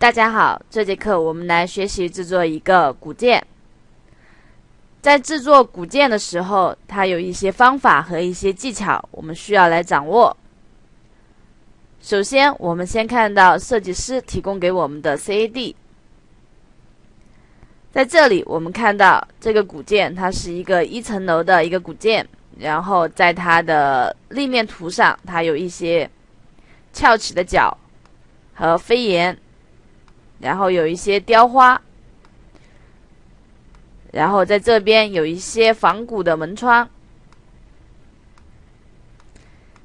大家好，这节课我们来学习制作一个古件。在制作古件的时候，它有一些方法和一些技巧，我们需要来掌握。首先，我们先看到设计师提供给我们的 CAD，在这里我们看到这个古件，它是一个一层楼的一个古件，然后在它的立面图上，它有一些翘起的角和飞檐，然后有一些雕花，然后在这边有一些仿古的门窗，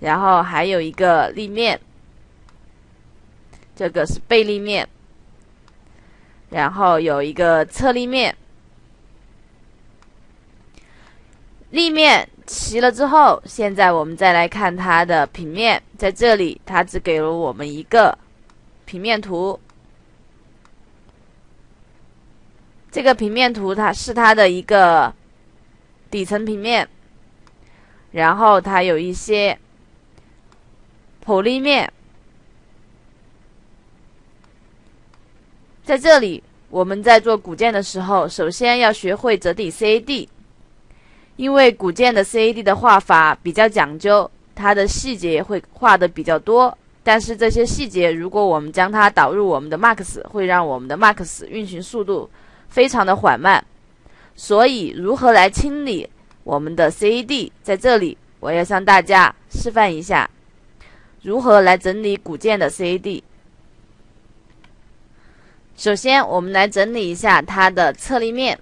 然后还有一个立面。这个是背立面，然后有一个侧立面。立面齐了之后，现在我们再来看它的平面，在这里它只给了我们一个平面图。这个平面图它是它的一个底层平面，然后它有一些剖立面。在这里，我们在做古建的时候，首先要学会折底 CAD，因为古建的 CAD 的画法比较讲究，它的细节会画的比较多。但是这些细节，如果我们将它导入我们的 Max，会让我们的 Max 运行速度非常的缓慢。所以，如何来清理我们的 CAD？在这里，我要向大家示范一下，如何来整理骨件的 CAD。首先，我们来整理一下它的侧立面。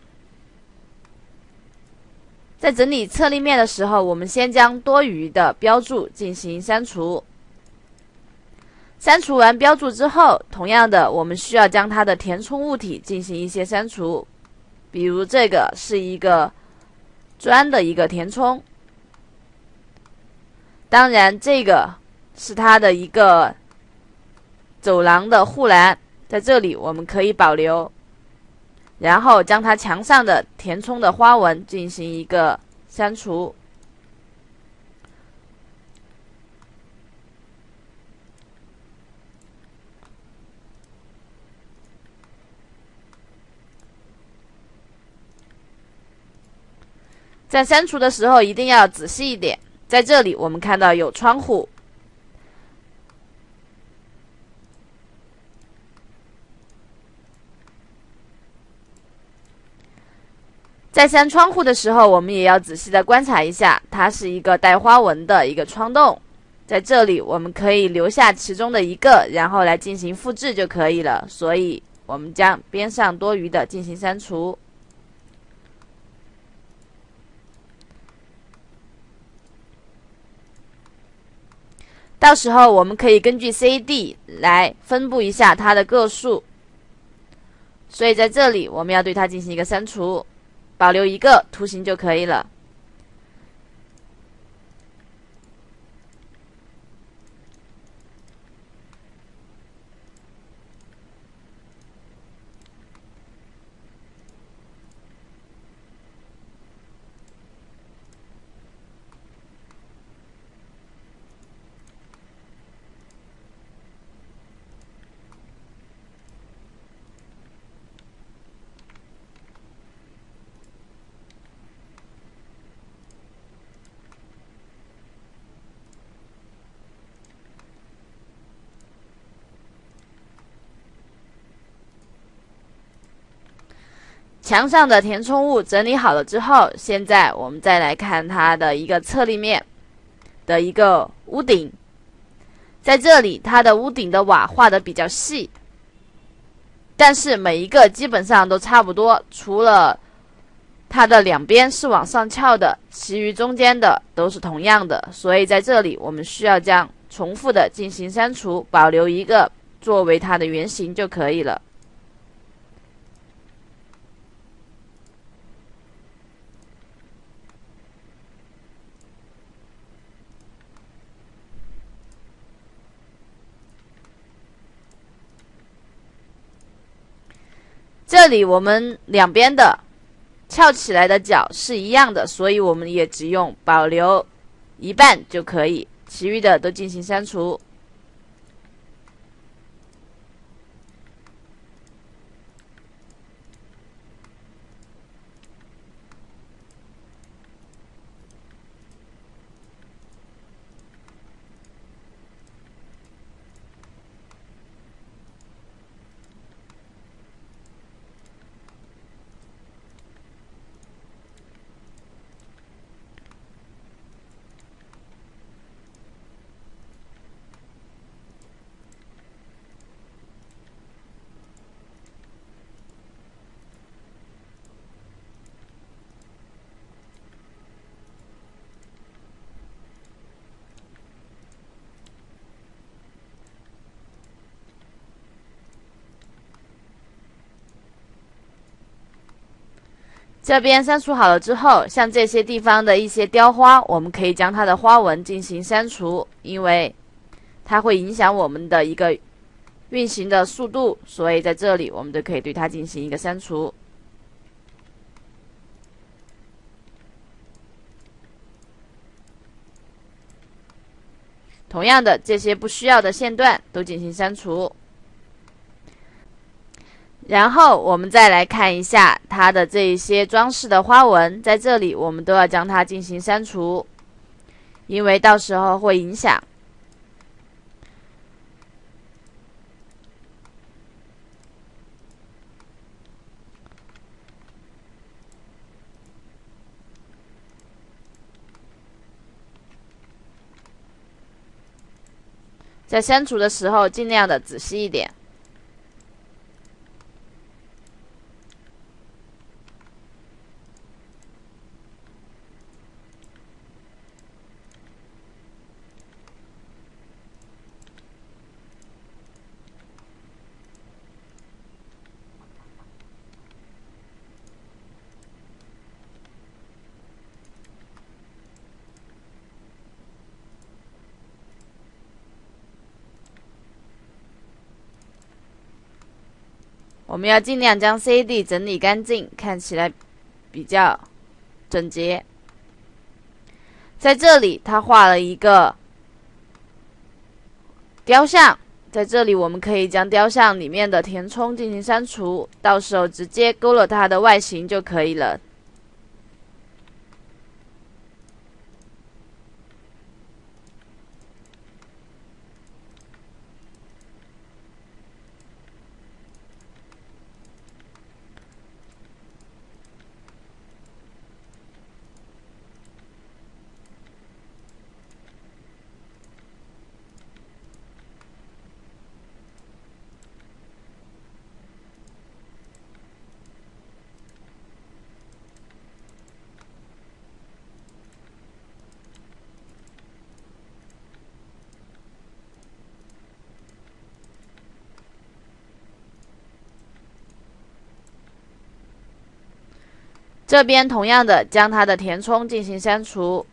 在整理侧立面的时候，我们先将多余的标注进行删除。删除完标注之后，同样的，我们需要将它的填充物体进行一些删除。比如这个是一个砖的一个填充，当然这个是它的一个走廊的护栏。在这里，我们可以保留，然后将它墙上的填充的花纹进行一个删除。在删除的时候一定要仔细一点。在这里，我们看到有窗户。在删窗户的时候，我们也要仔细的观察一下，它是一个带花纹的一个窗洞，在这里我们可以留下其中的一个，然后来进行复制就可以了。所以，我们将边上多余的进行删除。到时候我们可以根据 C、D 来分布一下它的个数。所以在这里，我们要对它进行一个删除。保留一个图形就可以了。墙上的填充物整理好了之后，现在我们再来看它的一个侧立面的一个屋顶。在这里，它的屋顶的瓦画的比较细，但是每一个基本上都差不多，除了它的两边是往上翘的，其余中间的都是同样的。所以在这里，我们需要将重复的进行删除，保留一个作为它的原型就可以了。这里我们两边的翘起来的角是一样的，所以我们也只用保留一半就可以，其余的都进行删除。这边删除好了之后，像这些地方的一些雕花，我们可以将它的花纹进行删除，因为它会影响我们的一个运行的速度，所以在这里我们就可以对它进行一个删除。同样的，这些不需要的线段都进行删除。然后我们再来看一下它的这一些装饰的花纹，在这里我们都要将它进行删除，因为到时候会影响。在删除的时候，尽量的仔细一点。我们要尽量将 CAD 整理干净，看起来比较整洁。在这里，他画了一个雕像，在这里我们可以将雕像里面的填充进行删除，到时候直接勾勒它的外形就可以了。这边同样的，将它的填充进行删除。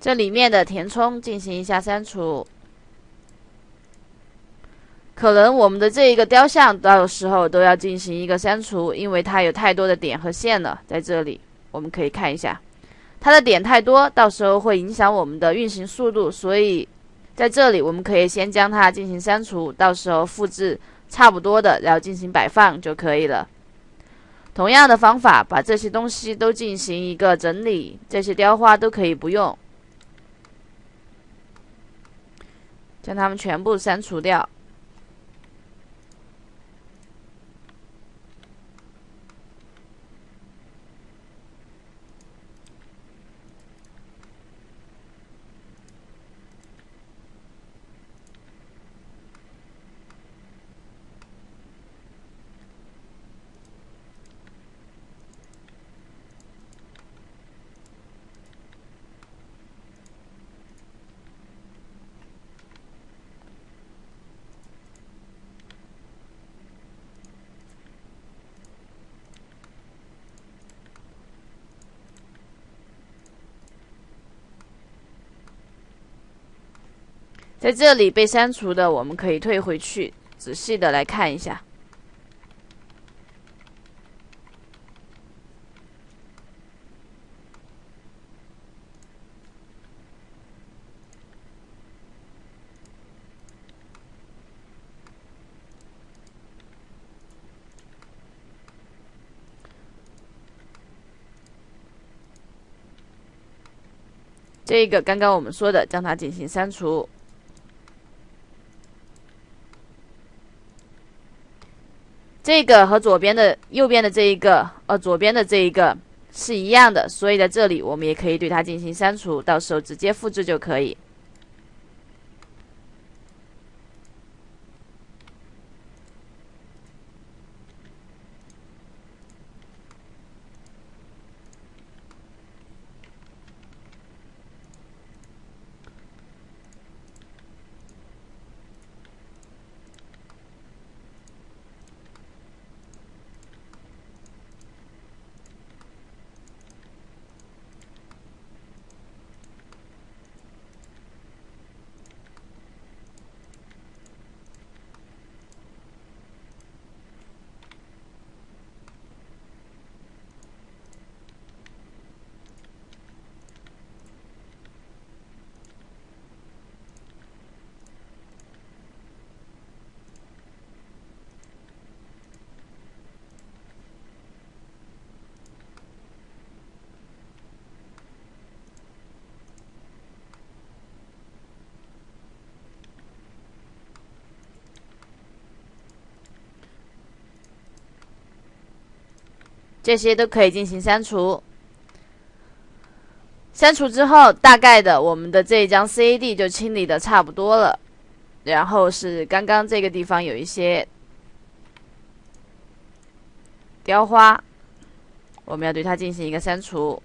这里面的填充进行一下删除，可能我们的这一个雕像到时候都要进行一个删除，因为它有太多的点和线了。在这里我们可以看一下，它的点太多，到时候会影响我们的运行速度，所以在这里我们可以先将它进行删除，到时候复制差不多的，然后进行摆放就可以了。同样的方法，把这些东西都进行一个整理，这些雕花都可以不用。将它们全部删除掉。在这里被删除的我们可以退回去。仔细的来看一下。这个刚刚我们说的将它进行删除。这个和左边的、右边的这一个，呃，左边的这一个是一样的，所以在这里我们也可以对它进行删除，到时候直接复制就可以。这些都可以进行删除。删除之后，大概的我们的这一张 CAD 就清理的差不多了。然后是刚刚这个地方有一些雕花，我们要对它进行一个删除。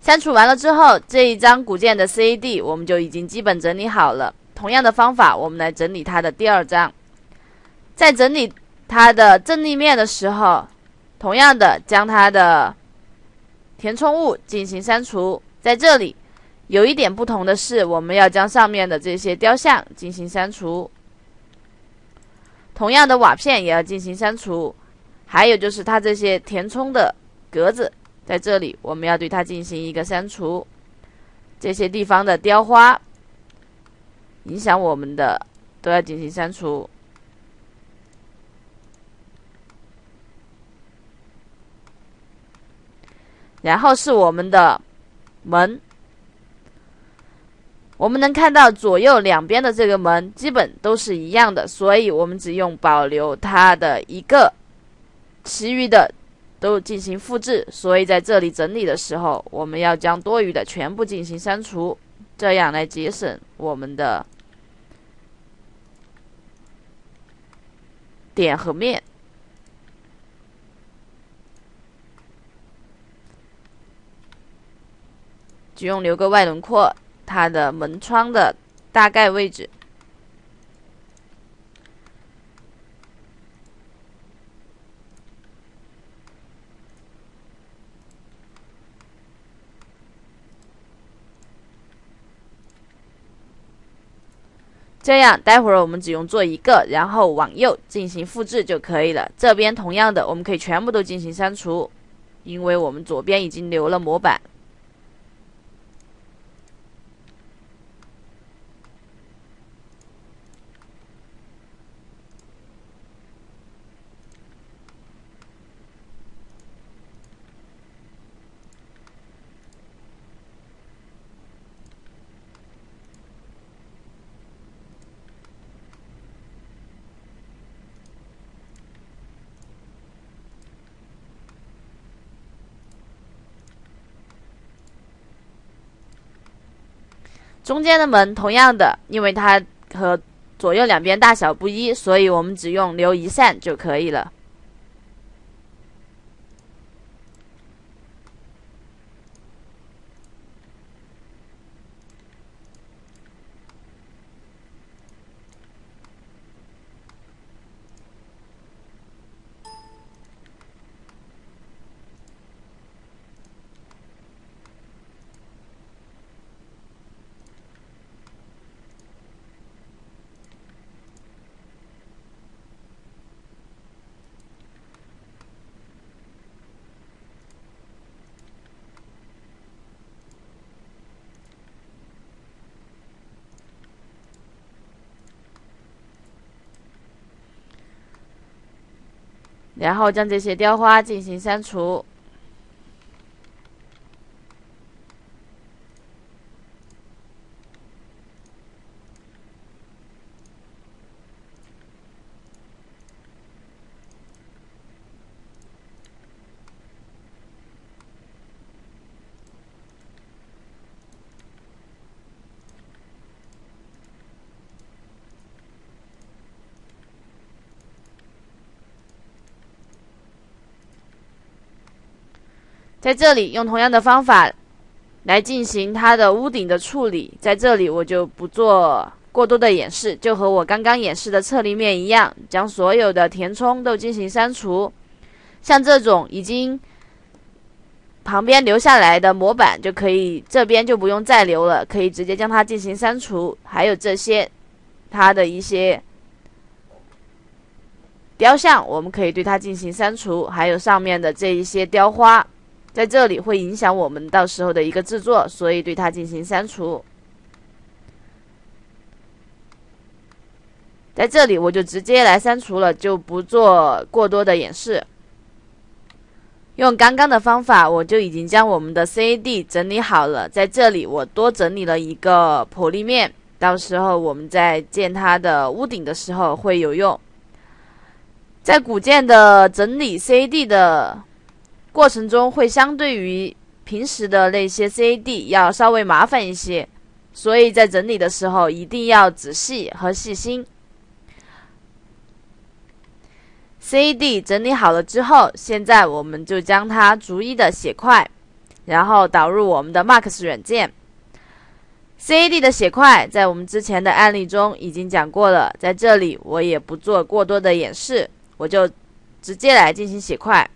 删除完了之后，这一张古建的 CAD 我们就已经基本整理好了。同样的方法，我们来整理它的第二张，在整理。它的正立面的时候，同样的将它的填充物进行删除。在这里有一点不同的是，我们要将上面的这些雕像进行删除。同样的瓦片也要进行删除，还有就是它这些填充的格子，在这里我们要对它进行一个删除。这些地方的雕花影响我们的都要进行删除。然后是我们的门，我们能看到左右两边的这个门基本都是一样的，所以我们只用保留它的一个，其余的都进行复制。所以在这里整理的时候，我们要将多余的全部进行删除，这样来节省我们的点和面。只用留个外轮廓，它的门窗的大概位置。这样，待会儿我们只用做一个，然后往右进行复制就可以了。这边同样的，我们可以全部都进行删除，因为我们左边已经留了模板。中间的门同样的，因为它和左右两边大小不一，所以我们只用留一扇就可以了。然后将这些雕花进行删除。在这里用同样的方法来进行它的屋顶的处理，在这里我就不做过多的演示，就和我刚刚演示的侧立面一样，将所有的填充都进行删除。像这种已经旁边留下来的模板，就可以这边就不用再留了，可以直接将它进行删除。还有这些它的一些雕像，我们可以对它进行删除。还有上面的这一些雕花。在这里会影响我们到时候的一个制作，所以对它进行删除。在这里我就直接来删除了，就不做过多的演示。用刚刚的方法，我就已经将我们的 CAD 整理好了。在这里我多整理了一个剖立面，到时候我们在建它的屋顶的时候会有用。在古建的整理 CAD 的。过程中会相对于平时的那些 CAD 要稍微麻烦一些，所以在整理的时候一定要仔细和细心。CAD 整理好了之后，现在我们就将它逐一的写块，然后导入我们的 Max 软件。CAD 的写块在我们之前的案例中已经讲过了，在这里我也不做过多的演示，我就直接来进行写块。